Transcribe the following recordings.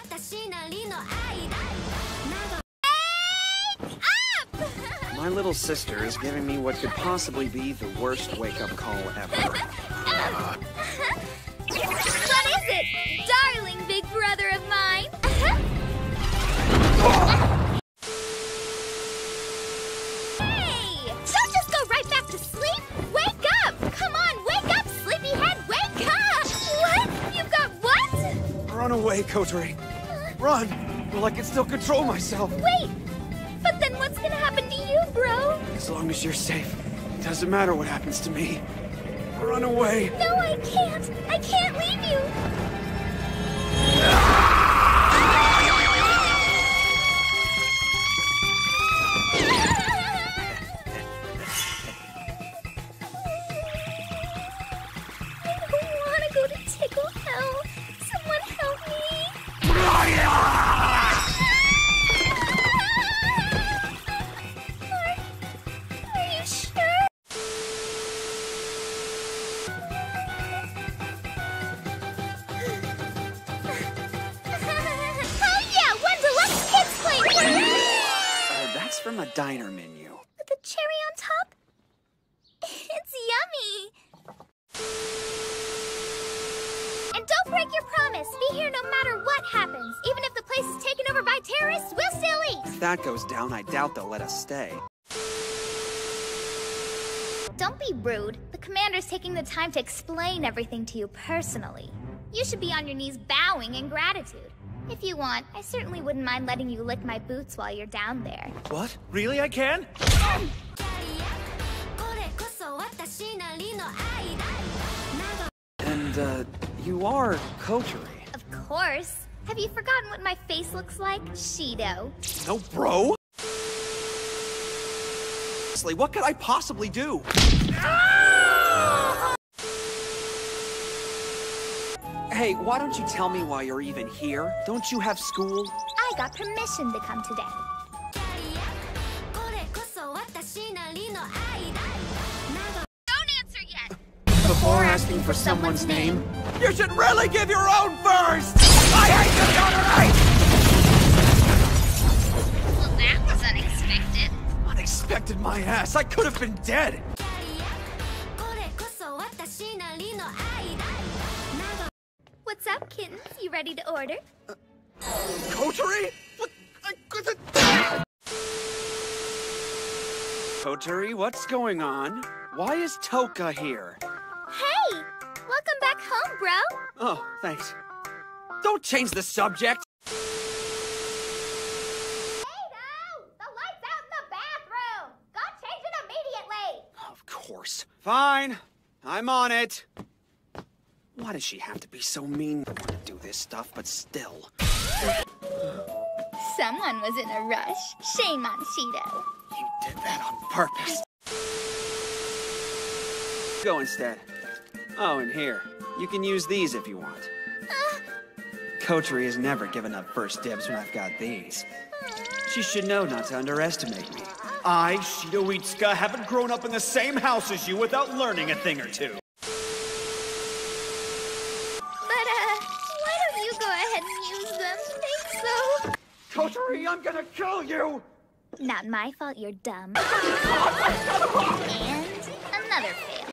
私なりの愛だ My little sister is giving me what could possibly be the worst wake-up call ever. What is it? Darling big brother of mine. hey! Don't just go right back to sleep. Wake up! Come on, wake up, sleepyhead, wake up! What? You've got what? Run away, Kotari. Run! Well, I can still control myself. Wait! But then what's gonna happen to you, bro? As long as you're safe, it doesn't matter what happens to me. Run away. No, I can't. I can't leave you. From a diner menu. With the cherry on top? It's yummy! And don't break your promise. Be here no matter what happens. Even if the place is taken over by terrorists, we'll still eat. If that goes down, I doubt they'll let us stay. Don't be rude. The commander's taking the time to explain everything to you personally. You should be on your knees bowing in gratitude. If you want, I certainly wouldn't mind letting you lick my boots while you're down there. What? Really, I can? And, uh, you are Kotori. Of course. Have you forgotten what my face looks like? Shido. No, bro! Honestly, what could I possibly do? Hey, why don't you tell me why you're even here? Don't you have school? I got permission to come today. Don't answer yet. Before asking for someone's name, you should really give your own first! I hate you, Kotori! Well, that was unexpected. Unexpected my ass, I could have been dead! Kittens? You ready to order? Kotori? What? I couldn't- Kotori, what's going on? Why is Tohka here? Hey! Welcome back home, bro. Oh, thanks. Don't change the subject! Hey, no! The light's out in the bathroom! Go change it immediately! Of course. Fine. I'm on it. Why does she have to be so mean? I do this stuff, but still. Someone was in a rush. Shame on Shido. You did that on purpose. Go instead. Oh, and here. You can use these if you want. Uh. Kotori has never given up first dibs when I've got these. She should know not to underestimate me. I, Shido Itsuka, haven't grown up in the same house as you without learning a thing or two. You! Not my fault you're dumb. and another fail.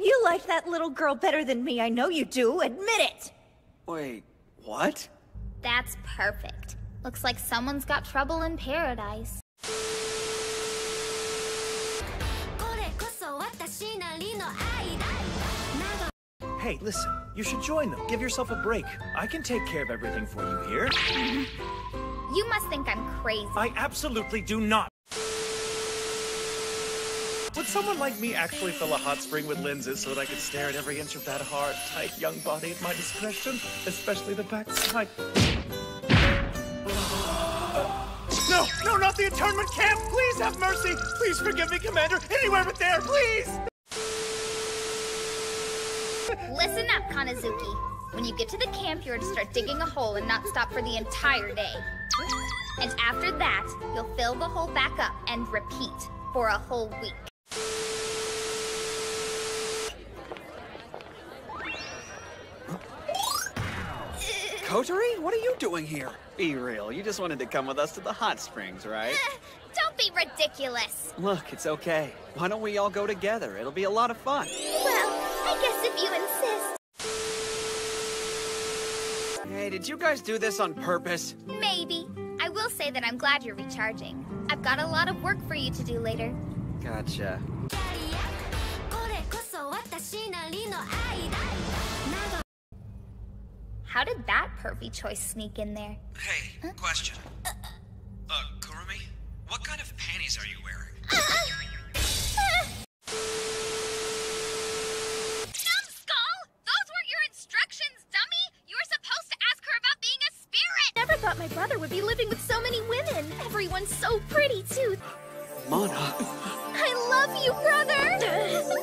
You like that little girl better than me, I know you do. Admit it! Wait, what? That's perfect. Looks like someone's got trouble in paradise. Hey, listen, you should join them. Give yourself a break. I can take care of everything for you here. You must think I'm crazy. I absolutely do not. Would someone like me actually fill a hot spring with lenses so that I could stare at every inch of that hard, tight young body at my discretion? Especially the backside. No, no, not the internment camp! Please have mercy! Please forgive me, Commander! Anywhere but there, please! Listen up, Kannazuki. When you get to the camp, you're to start digging a hole and not stop for the entire day. And after that, you'll fill the hole back up and repeat for a whole week. Kotori, what are you doing here? Be real, you just wanted to come with us to the hot springs, right? Uh, don't be ridiculous. Look, it's okay. Why don't we all go together? It'll be a lot of fun guess if you insist. Hey, did you guys do this on purpose? Maybe. I will say that I'm glad you're recharging. I've got a lot of work for you to do later. Gotcha. How did that pervy choice sneak in there? Hey, huh? question. Uh, Kurumi, what kind of panties are you wearing? Uh, thought my brother would be living with so many women. Everyone's so pretty, too. Mana. I love you, brother!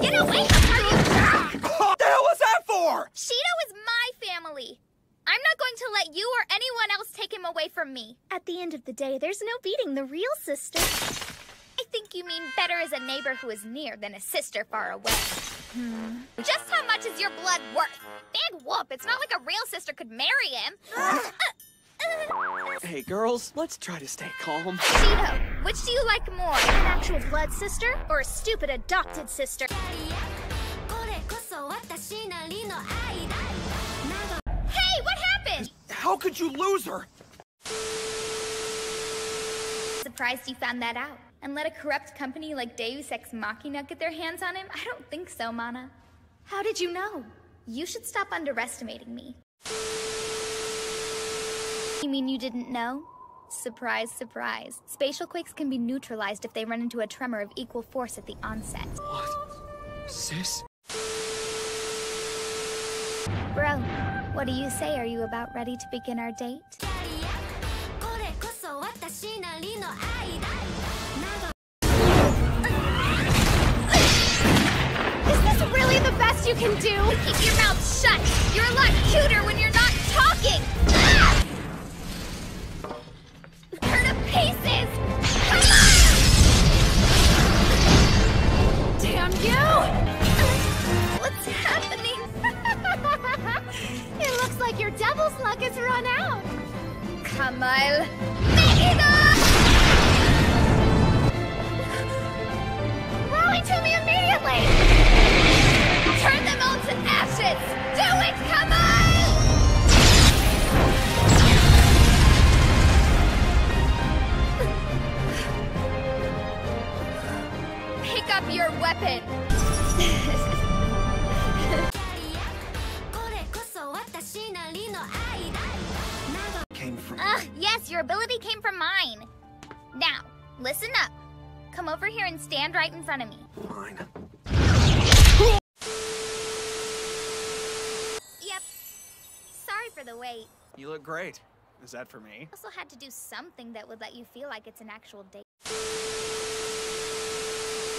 Get away from her, you what the hell was that for? Shido is my family! I'm not going to let you or anyone else take him away from me. At the end of the day, there's no beating the real sister. I think you mean better as a neighbor who is near than a sister far away. Hmm. Just how much is your blood worth? Big whoop, it's not like a real sister could marry him. hey, girls, let's try to stay calm. Shido, which do you like more, an actual blood sister or a stupid adopted sister? Hey, what happened? How could you lose her? Surprised you found that out. And let a corrupt company like Deus Ex Machina get their hands on him? I don't think so, Mana. How did you know? You should stop underestimating me. You mean you didn't know? Surprise, surprise. Spatial quakes can be neutralized if they run into a tremor of equal force at the onset. What? Sis? Bro, what do you say? Are you about ready to begin our date? こ you can do? Keep your mouth shut! You're a lot cuter when you're Now, listen up. Come over here and stand right in front of me. Fine. Yep. Sorry for the wait. You look great. Is that for me? Also had to do something that would let you feel like it's an actual date.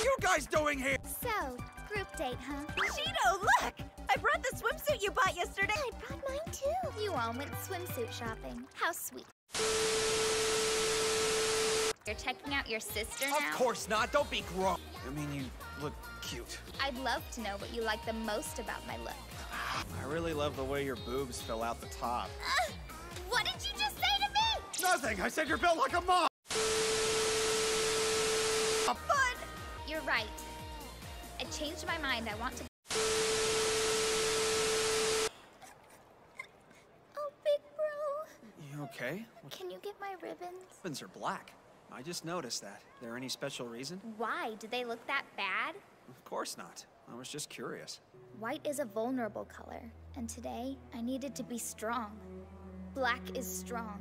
You guys doing here? So, group date, huh? Shido, look! I brought the swimsuit you bought yesterday. I brought mine too. You all went swimsuit shopping. How sweet. You're checking out your sister now? Of course not. Don't be gross. I mean, you look cute. I'd love to know what you like the most about my look. I really love the way your boobs fill out the top. Ugh, what did you just say to me? Nothing. I said you're built like a mom. You're right. I changed my mind. I want to. Oh, big bro. You okay? Can you get my ribbons? Ribbons are black. I just noticed that. There any special reason? Why? Do they look that bad? Of course not. I was just curious. White is a vulnerable color, and today I needed to be strong. Black is strong.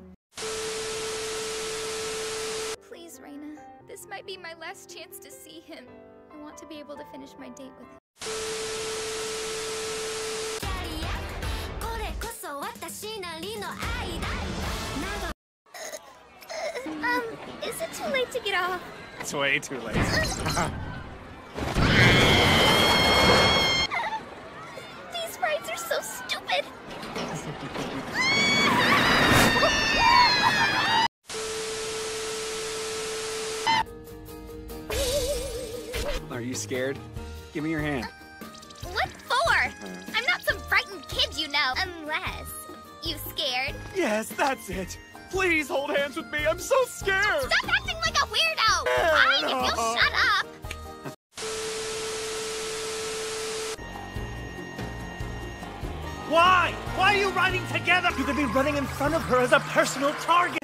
Please, Reine, this might be my last chance to see him. I want to be able to finish my date with him. これ Um, is it too late to get off? It's way too late. These rides are so stupid. Are you scared? Give me your hand. What for? I'm not some fright mutant kid, you know. Unless you scared. Yes, that's it. Please hold hands with me. I'm so scared. Stop acting like a weirdo. Fine, if you'll uh-uh. shut up. Why? Why are you riding together? You could be running in front of her as a personal target.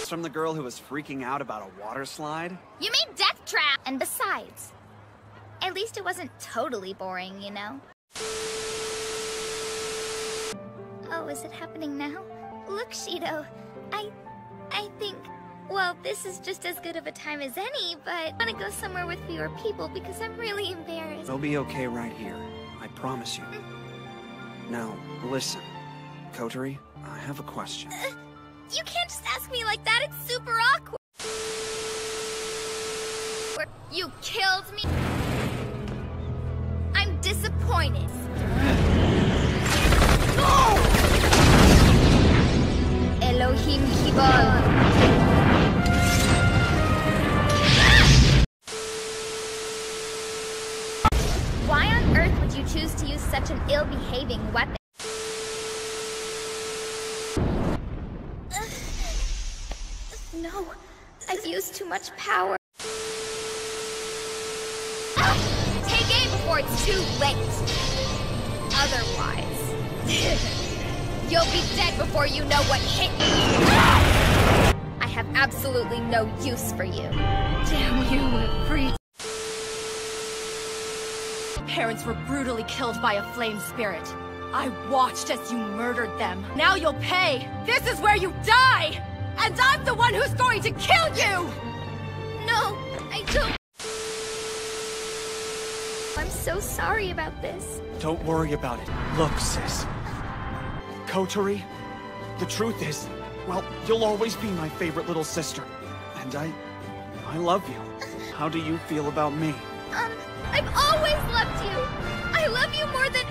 It's from the girl who was freaking out about a water slide? You mean Death Trap. And besides, at least it wasn't totally boring, you know? Oh, is it happening now? Look, Shido, I... I think... Well, this is just as good of a time as any, but I want to go somewhere with fewer people because I'm really embarrassed. They'll be okay right here. I promise you. Mm. Now, listen. Kotori, I have a question. Uh, you can't just ask me like that, it's super awkward. You killed me? I'm disappointed. Elohim Gibor. Why on earth would you choose to use such an ill-behaving weapon? No, I've used too much power. Take aim before it's too late. Otherwise, you'll be dead before you know what hit you. I have absolutely no use for you. Damn you, Freeze. Parents were brutally killed by a flame spirit. I watched as you murdered them. Now you'll pay! This is where you die! And I'm the one who's going to kill you! No, I don't. I'm so sorry about this. Don't worry about it. Look, sis. Kotori, the truth is, well, you'll always be my favorite little sister. And I... I love you. How do you feel about me? Um, I've always loved you. I love you more than